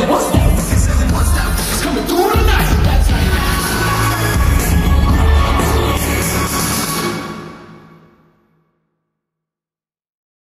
어?